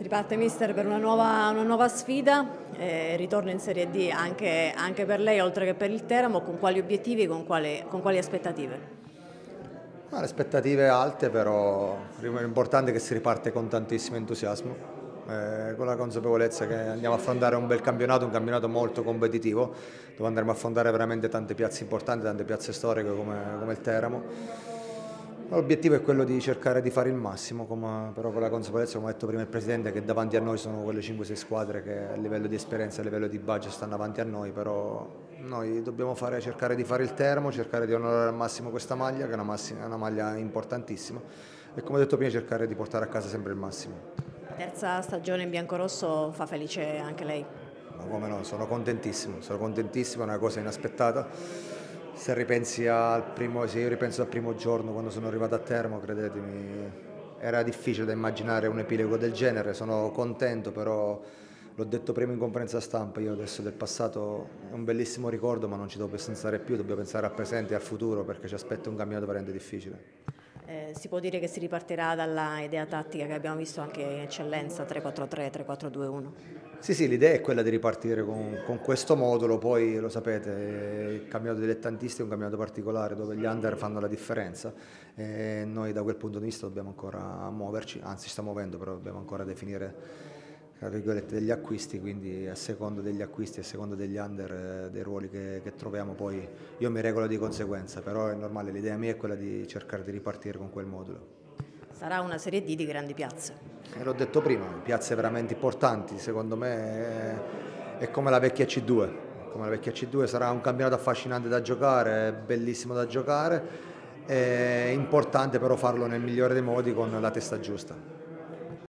Si riparte mister per una nuova, una nuova sfida, eh, ritorno in Serie D anche, anche, per lei oltre che per il Teramo, con quali obiettivi con con quali aspettative? le aspettative alte però è importante che si riparte con tantissimo entusiasmo, eh, con la consapevolezza che andiamo a affrontare un bel campionato, un campionato molto competitivo, dove andremo a affrontare veramente tante piazze importanti, tante piazze storiche come, come il Teramo L'obiettivo è quello di cercare di fare il massimo, come, però con la consapevolezza, come ha detto prima il Presidente, che davanti a noi sono quelle 5-6 squadre che a livello di esperienza, a livello di budget stanno davanti a noi, però noi dobbiamo fare, cercare di fare il termo, cercare di onorare al massimo questa maglia, che è una, massima, una maglia importantissima, e come ho detto prima cercare di portare a casa sempre il massimo. La terza stagione in biancorosso fa felice anche lei? Ma come no, sono contentissimo, sono contentissimo, è una cosa inaspettata se ripensi al primo, se io ripenso al primo giorno quando sono arrivato a Termo, credetemi, era difficile da immaginare un epilogo del genere, sono contento però l'ho detto prima in conferenza stampa, io adesso del passato è un bellissimo ricordo ma non ci devo pensare più, dobbiamo pensare al presente e al futuro perché ci aspetta un cammino veramente difficile. Eh, si può dire che si ripartirà dalla idea tattica che abbiamo visto anche in eccellenza 3-4-3, 3-4-2-1? Sì, sì, l'idea è quella di ripartire con, con, questo modulo, poi lo sapete, il campionato dilettantisti è un campionato particolare dove gli under fanno la differenza e noi da quel punto di vista dobbiamo ancora muoverci, anzi stiamo muovendo, però dobbiamo ancora definire degli acquisti, quindi a seconda degli acquisti, a seconda degli under, eh, dei ruoli che, che, troviamo, poi io mi regolo di conseguenza, però è normale, l'idea mia è quella di cercare di ripartire con quel modulo. Sarà una Serie D di grandi piazze. E l'ho detto prima, piazze veramente importanti, secondo me è, è come la vecchia C2, come la vecchia C2 sarà un campionato affascinante da giocare, bellissimo da giocare, è importante però farlo nel migliore dei modi con la testa giusta.